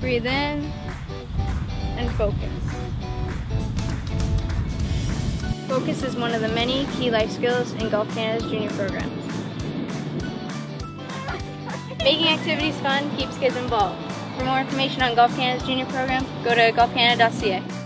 Breathe in and focus. Focus is one of the many key life skills in Golf Canada's junior program. Making activities fun keeps kids involved. For more information on Golf Canada's junior program, go to golfcanada.ca.